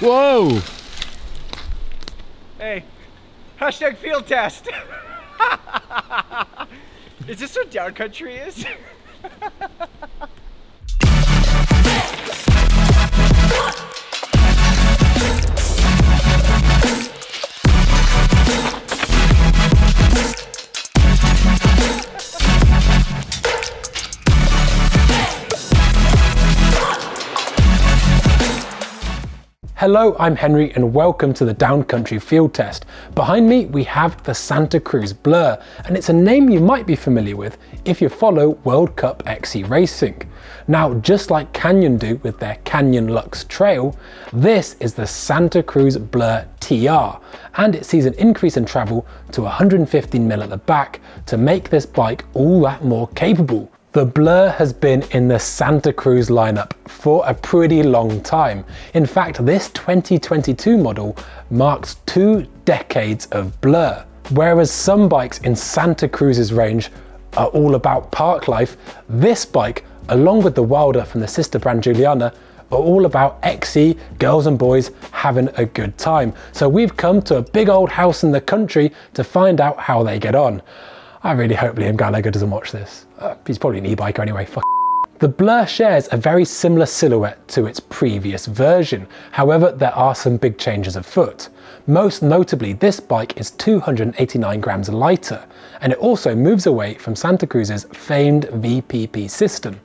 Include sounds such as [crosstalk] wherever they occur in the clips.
Whoa! Hey, hashtag field test. [laughs] is this what down country is? [laughs] Hello, I'm Henry and welcome to the Downcountry Field Test. Behind me we have the Santa Cruz Blur and it's a name you might be familiar with if you follow World Cup XC Racing. Now just like Canyon do with their Canyon Lux Trail, this is the Santa Cruz Blur TR and it sees an increase in travel to 115mm at the back to make this bike all that more capable. The Blur has been in the Santa Cruz lineup for a pretty long time. In fact, this 2022 model marks two decades of Blur. Whereas some bikes in Santa Cruz's range are all about park life, this bike, along with the Wilder from the sister brand Juliana, are all about XC, girls and boys having a good time. So we've come to a big old house in the country to find out how they get on. I really hope Liam Gallagher doesn't watch this. Uh, he's probably an e-biker anyway, fuck. The Blur shares a very similar silhouette to its previous version, however there are some big changes afoot. Most notably this bike is 289 grams lighter, and it also moves away from Santa Cruz's famed VPP system.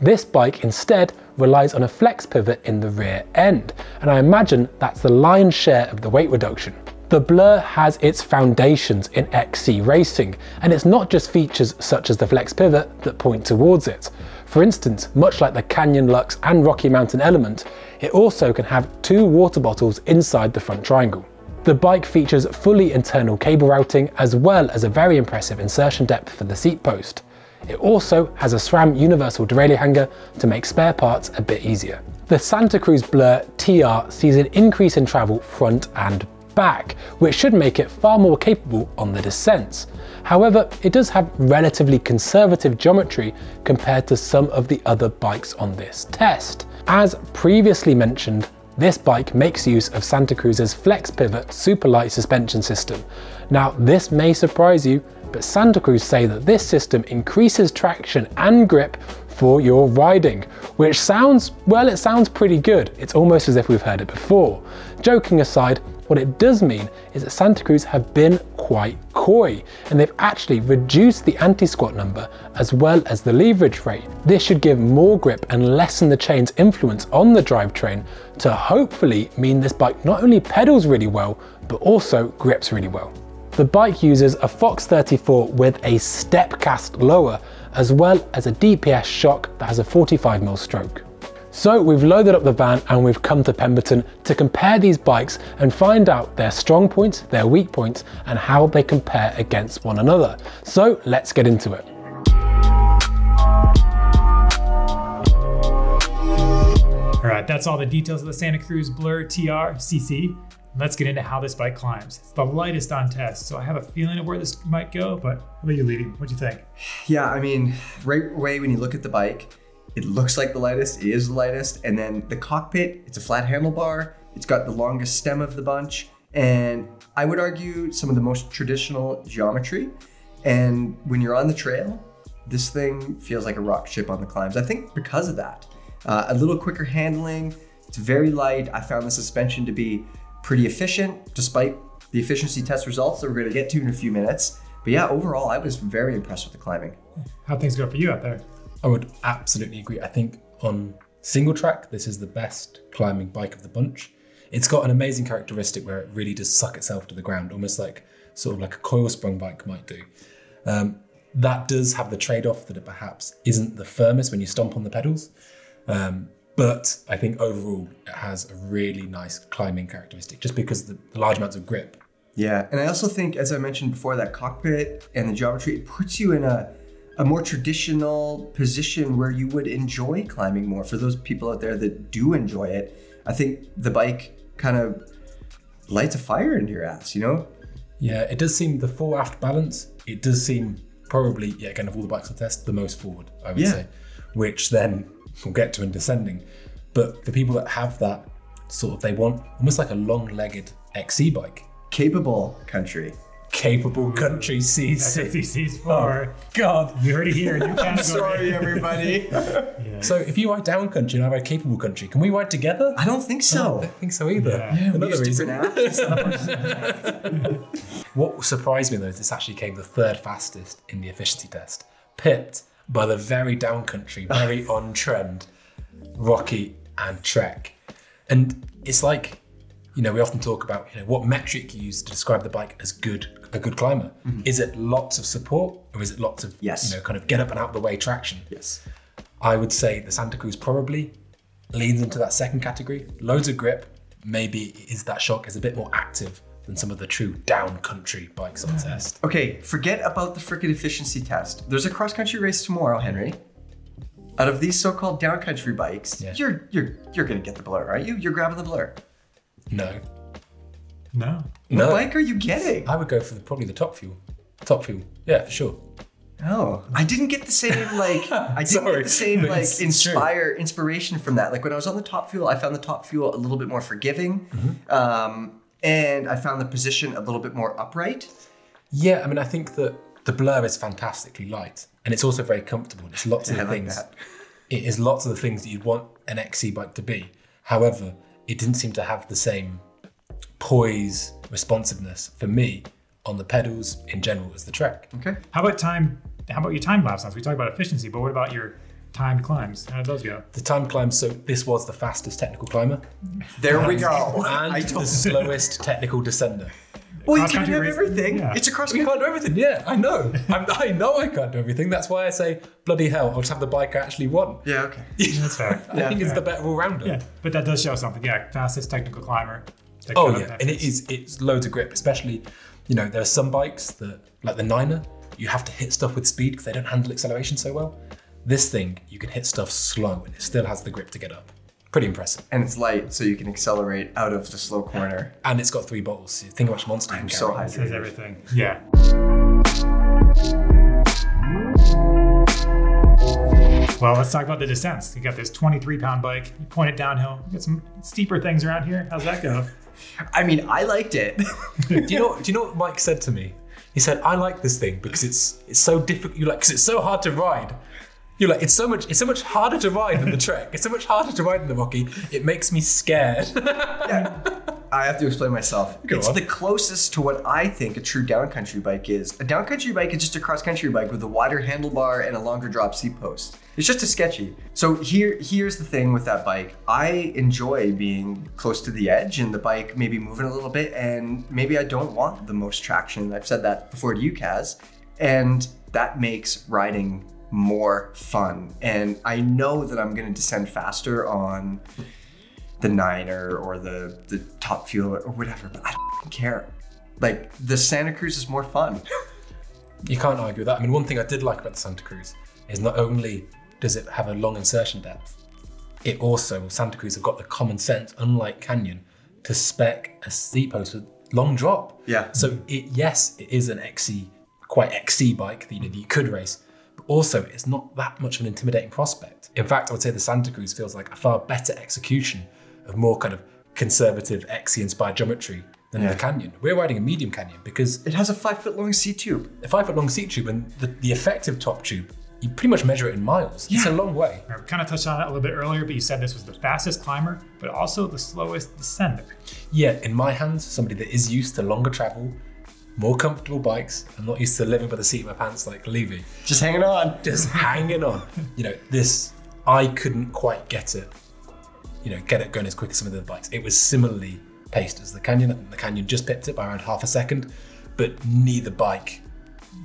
This bike instead relies on a flex pivot in the rear end, and I imagine that's the lion's share of the weight reduction. The Blur has its foundations in XC racing, and it's not just features such as the flex pivot that point towards it. For instance, much like the Canyon Lux and Rocky Mountain Element, it also can have two water bottles inside the front triangle. The bike features fully internal cable routing as well as a very impressive insertion depth for the seat post. It also has a SRAM universal derailleur hanger to make spare parts a bit easier. The Santa Cruz Blur TR sees an increase in travel front and back, which should make it far more capable on the descents. However, it does have relatively conservative geometry compared to some of the other bikes on this test. As previously mentioned, this bike makes use of Santa Cruz's Flex Pivot Superlight suspension system. Now this may surprise you, but Santa Cruz say that this system increases traction and grip for your riding, which sounds, well, it sounds pretty good. It's almost as if we've heard it before. Joking aside, what it does mean is that Santa Cruz have been quite coy and they've actually reduced the anti-squat number as well as the leverage rate. This should give more grip and lessen the chain's influence on the drivetrain to hopefully mean this bike not only pedals really well, but also grips really well. The bike uses a Fox 34 with a step cast lower as well as a DPS shock that has a 45mm stroke. So we've loaded up the van and we've come to Pemberton to compare these bikes and find out their strong points, their weak points, and how they compare against one another. So let's get into it. All right, that's all the details of the Santa Cruz Blur TR CC. Let's get into how this bike climbs. It's the lightest on test, so I have a feeling of where this might go, but how about you, Levy? What do you think? Yeah, I mean, right away when you look at the bike, it looks like the lightest, it is the lightest. And then the cockpit, it's a flat handlebar. It's got the longest stem of the bunch. And I would argue some of the most traditional geometry. And when you're on the trail, this thing feels like a rock ship on the climbs. I think because of that. Uh, a little quicker handling, it's very light. I found the suspension to be pretty efficient, despite the efficiency test results that we're gonna get to in a few minutes. But yeah, overall, I was very impressed with the climbing. How things go for you out there? I would absolutely agree. I think on single track, this is the best climbing bike of the bunch. It's got an amazing characteristic where it really does suck itself to the ground, almost like sort of like a coil sprung bike might do. Um, that does have the trade-off that it perhaps isn't the firmest when you stomp on the pedals. Um, but I think overall it has a really nice climbing characteristic just because of the large amounts of grip. Yeah, and I also think, as I mentioned before, that cockpit and the geometry, it puts you in a a more traditional position where you would enjoy climbing more. For those people out there that do enjoy it, I think the bike kind of lights a fire in your ass, you know? Yeah, it does seem the fore aft balance, it does seem probably, yeah, again, of all the bikes I test, the most forward, I would Yeah. say, which then we'll get to in descending. But for people that have that sort of they want almost like a long-legged XC bike. Capable country. Capable country CC. FCC's for. Oh, God. You heard it here. New [laughs] category. Sorry, everybody. [laughs] So if you ride down country and I ride capable country, can we ride together? I don't think so. I don't think so either. Yeah. We Another reason. [laughs] What surprised me though is this actually came the third fastest in the efficiency test, pipped by the very down country, very on trend Rocky and Trek. And it's like, you know, we often talk about, you know, what metric you use to describe the bike as good, a good climber. Mm-hmm. Is it lots of support or is it lots of, Yes. you know, kind of get up and out the way traction? yes. I would say the Santa Cruz probably leans into that second category. Loads of grip. Maybe is that shock is a bit more active than some of the true down country bikes on test. Okay, forget about the frickin' efficiency test. There's a cross country race tomorrow, Henry. Out of these so-called down country bikes, Yeah. you're you're you're gonna get the blur, aren't you? You're grabbing the blur. No. No. No. What bike are you getting? I would go for the, probably the top fuel. Top fuel. Yeah, for sure. Oh, I didn't get the same like I didn't Sorry, get the same like it's- it's true. inspire inspiration from that. Like when I was on the top fuel, I found the top fuel a little bit more forgiving, Mm-hmm. um, and I found the position a little bit more upright. Yeah, I mean, I think that the blur is fantastically light and it's also very comfortable. It's lots of [laughs] I the like things. that. It is lots of the things that you'd want an XC bike to be. However, it didn't seem to have the same poise, responsiveness for me on the pedals in general as the Trek. Okay. How about time? How about your time lap times? We talked about efficiency, but what about your timed climbs? How did those go? The time climbs. so this was the fastest technical climber There we go. [laughs] and I the slowest technical descender. Well, you Cross-country can't have everything. yeah. It's a cross We country. can't do everything, yeah, I know. [laughs] I'm, I know I can't do everything. That's why I say, bloody hell, I'll just have the bike I actually want. Yeah. Okay. That's fair. [laughs] I think it's the better all rounder. Yeah, but that does show something. Yeah, fastest technical climber. That Oh yeah, and it is it's loads of grip, especially you know there are some bikes that like the Niner, you have to hit stuff with speed because they don't handle acceleration so well. This thing you can hit stuff slow and it still has the grip to get up. Pretty impressive, And it's light, so you can accelerate out of the slow corner. and it's got three bottles. So think how much monster you I'm so carry. Says everything. Yeah. Well, let's talk about the descents. You got this 23 pound bike. You point it downhill. You got some steeper things around here. How's that go? I mean, I liked it. do you know? Do you know what Mike said to me? He said, "I like this thing because it's it's so difficult. You like because it's so hard to ride." You're like, it's so much, it's so much harder to ride than the Trek. It's so much harder to ride than the Rocky. It makes me scared. I have to explain myself. Go it's on. the closest to what I think a true downcountry bike is. A downcountry bike is just a cross country bike with a wider handlebar and a longer drop seat post. It's just a sketchy. So here, here's the thing with that bike. I enjoy being close to the edge and the bike maybe moving a little bit, and maybe I don't want the most traction. I've said that before to you, Kaz, and that makes riding more fun. And I know that I'm going to descend faster on the Niner or the the Top Fuel or whatever, but I don't care. Like the Santa Cruz is more fun. You can't argue with that. I mean, one thing I did like about the Santa Cruz is not only does it have a long insertion depth, it also, Santa Cruz have got the common sense, unlike Canyon, to spec a seat post with long drop. Yeah. So it, yes, it is an XC, quite XC bike that you, know, that you could race, but also it's not that much of an intimidating prospect. In fact, I would say the Santa Cruz feels like a far better execution of more kind of conservative XC inspired geometry than Yeah. the Canyon. We're riding a medium Canyon because It has a five foot long seat tube. a five foot long seat tube and the, the effective top tube, you pretty much measure it in miles. It's a long way. We kind of touched on it a little bit earlier, but you said this was the fastest climber, but also the slowest descender. Yeah, in my hands, somebody that is used to longer travel, more comfortable bikes, and not used to living by the seat of my pants like Levy, Just hanging on. just hanging on. You know, this, I couldn't quite get it, you know, get it going as quick as some of the other bikes. It was similarly paced as the Canyon. The Canyon just pipped it by around half a second, but neither bike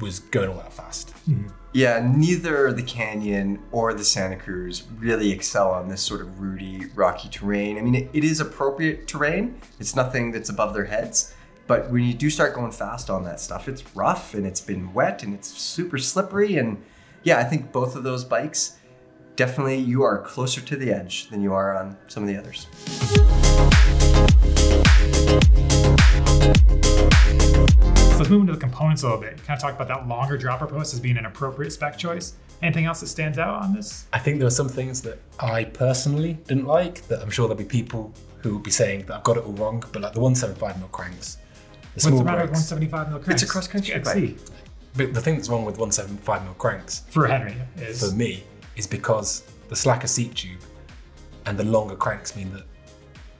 was going all that fast. Hmm. Yeah, neither the Canyon or the Santa Cruz really excel on this sort of rooty, rocky terrain. I mean, it, it is appropriate terrain. It's nothing that's above their heads. But when you do start going fast on that stuff, it's rough and it's been wet and it's super slippery. And yeah, I think both of those bikes definitely you are closer to the edge than you are on some of the others. So let's move into the components a little bit. You kind of talked about that longer dropper post as being an appropriate spec choice. Anything else that stands out on this? I think there are some things that I personally didn't like that I'm sure there'll be people who will be saying that I've got it all wrong, but like the 175 mil cranks, the What's small the matter with 175 mil cranks? It's a cross-country XC. But the thing that's wrong with 175 mil cranks For Henry is for me is because the slacker seat tube and the longer cranks mean that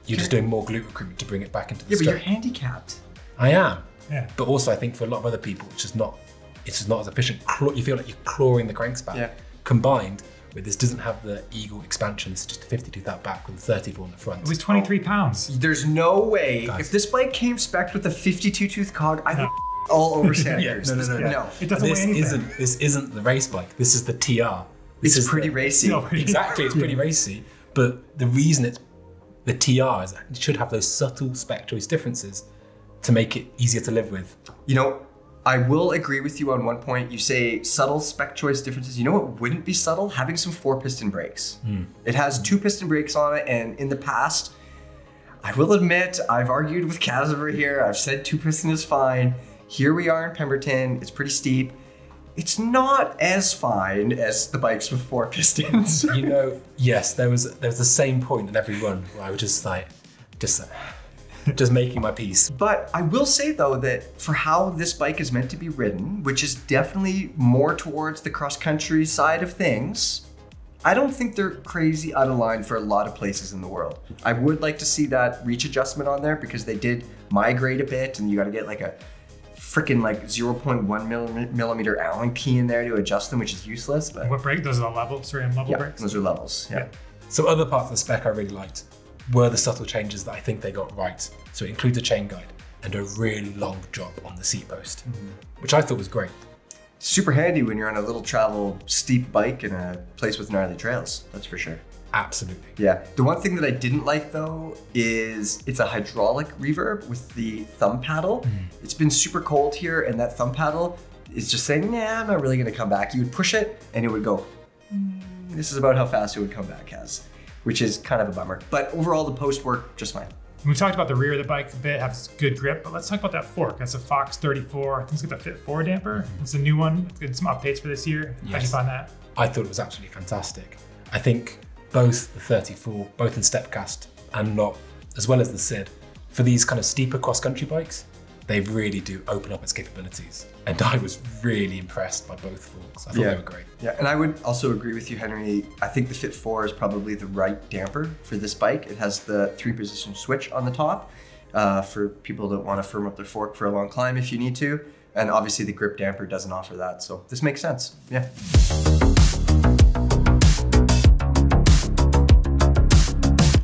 you're just doing more glute recruitment to bring it back into the Yeah, but you're handicapped. I am. yeah. But also, I think for a lot of other people, it's just not. It's just not as efficient. You feel like you're clawing the cranks back. Yeah. Combined with this doesn't have the eagle expansion. It's just a 52 that back with a 34 in the front. It was 23 pounds. There's no way. Guys. If this bike came spec with a 52 tooth cog, I would all over [laughs] Santa yeah, no, no, no, no. no. It doesn't this weigh anything. isn't. This isn't the race bike. This is the TR. This It's is pretty the- racy. No, [laughs] Exactly, it's pretty racy. But the reason it's the TR is it should have those subtle spec choice differences to make it easier to live with. You know, I will agree with you on one point. You say subtle spec choice differences. You know what wouldn't be subtle? Having some four piston brakes. Hmm. It has two piston brakes on it, and in the past, I will admit, I've argued with Kaz over here. I've said two piston is fine. Here we are in Pemberton. It's pretty steep. It's not as fine as the bikes with four pistons. [laughs] You know, yes, there was there was the same point in every run where I was just like, just just making my peace. But I will say though that for how this bike is meant to be ridden, which is definitely more towards the cross country side of things, I don't think they're crazy out of line for a lot of places in the world. I would like to see that reach adjustment on there because they did migrate a bit and you got to get like a freaking like 0.1 millim- millimeter Allen key in there to adjust them, which is useless. But What brake? Those are the level, certain level yeah, brakes. those are levels. Yeah. Yeah. So other parts of the spec I really liked were the subtle changes that I think they got right. So it includes a chain guide and a really long drop on the seat post, mm-hmm. which I thought was great. Super handy when you're on a little travel steep bike in a place with gnarly trails. That's for sure. Absolutely. Yeah. The one thing that I didn't like though is it's a hydraulic reverb with the thumb paddle. It's been super cold here, and that thumb paddle is just saying, nah, I'm not really gonna come back. You would push it and it would go, "Mm." this is about how fast it would come back as, which is kind of a bummer. But overall, the post worked just fine. We talked about the rear of the bike a bit, has good grip, but let's talk about that fork. That's a Fox 34. I think it's got the Fit 4 damper. It's a new one. It's got some updates for this year. How'd you find that? I thought it was absolutely fantastic. I think both the 34, both in Stepcast and not, as well as the SID, for these kind of steeper cross country bikes, they really do open up its capabilities. And I was really impressed by both forks. I thought Yeah. they were great. Yeah, and I would also agree with you, Henry. I think the Fit 4 is probably the right damper for this bike. It has the three position switch on the top uh, for people that want to firm up their fork for a long climb if you need to. And obviously, the grip damper doesn't offer that. So this makes sense. Yeah.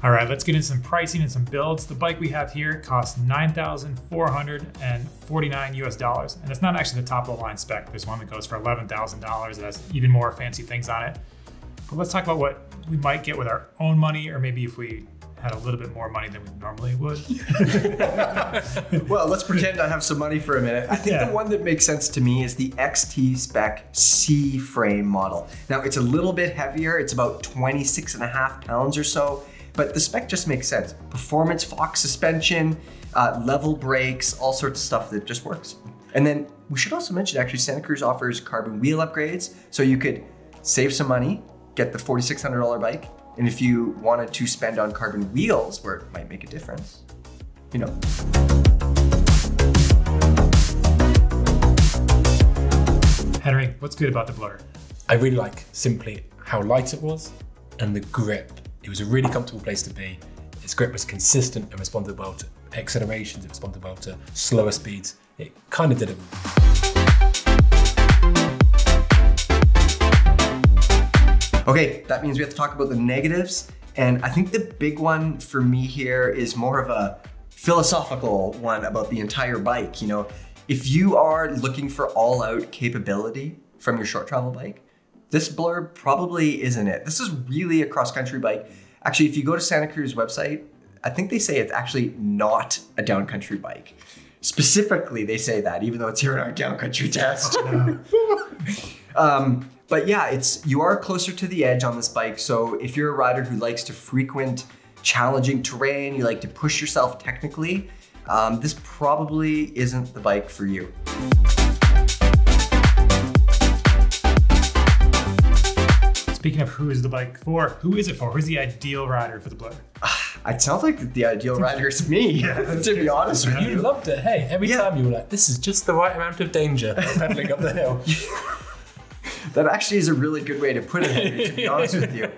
All right, let's get into some pricing and some builds. The bike we have here costs 9,449 US dollars. And it's not actually the top of the line spec. There's one that goes for $11,000 that has even more fancy things on it. But let's talk about what we might get with our own money, or maybe if we had a little bit more money than we normally would. [laughs] Well, let's pretend I have some money for a minute. I think Yeah. the one that makes sense to me is the XT Spec C frame model. Now, it's a little bit heavier, it's about 26 and a half pounds or so, but the spec just makes sense. Performance Fox suspension, uh, level brakes, all sorts of stuff that just works. And then we should also mention actually, Santa Cruz offers carbon wheel upgrades, so you could save some money, get the $4,600 bike, and if you wanted to spend on carbon wheels where it might make a difference, you know, Henry, what's good about the Blur? I really like simply how light it was and the grip. It was a really comfortable place to be. Its grip was consistent and responded well to accelerations, it responded well to slower speeds. It kind of did it. Okay, that means we have to talk about the negatives. And I think the big one for me here is more of a philosophical one about the entire bike. You know, if you are looking for all out capability from your short travel bike, this Blur probably isn't it. This is really a cross country bike. Actually, if you go to Santa Cruz website, I think they say it's actually not a down country bike. Specifically, they say that, even though it's here in our down country [laughs] test. [laughs] Um, but yeah, it's you are closer to the edge on this bike. So if you're a rider who likes to frequent challenging terrain, you like to push yourself technically, um, this probably isn't the bike for you. Speaking of who is the bike for, who is it for? Who's the ideal rider for the Blur? [sighs] It sounds like the ideal [laughs] rider is me, [laughs] to be honest with You you. loved it. Hey, every Yeah. time you were like, this is just the right amount of danger pedaling up the hill. [laughs] That actually is a really good way to put it, Henry, to be honest with you.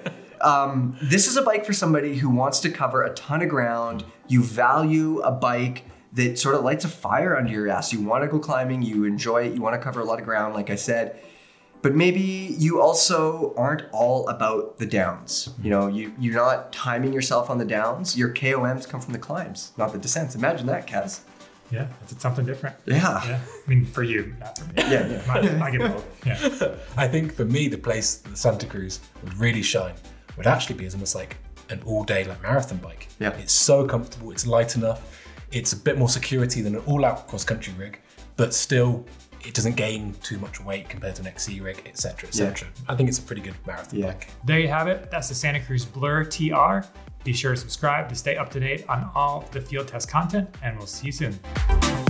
Um, this is a bike for somebody who wants to cover a ton of ground. You value a bike that sort of lights a fire under your ass. You want to go climbing, you enjoy it, you want to cover a lot of ground, like I said. But maybe you also aren't all about the downs. You know, you, you're not timing yourself on the downs. Your KOMs come from the climbs, not the descents. Imagine that, Kaz. Yeah, it's something different. Yeah. Yeah, I mean for you, not for me. Yeah, yeah. [laughs] Mine- I get both. Yeah. [laughs] I think for me, the place that Santa Cruz would really shine would actually be as almost like an all-day like marathon bike. Yeah. It's so comfortable. It's light enough. It's a bit more security than an all-out cross-country rig, but still, it doesn't gain too much weight compared to an XC rig, etc., etc. I think it's a pretty good marathon Yeah. bike. There you have it. That's the Santa Cruz Blur TR. Be sure to subscribe to stay up to date on all the field test content, and we'll see you soon.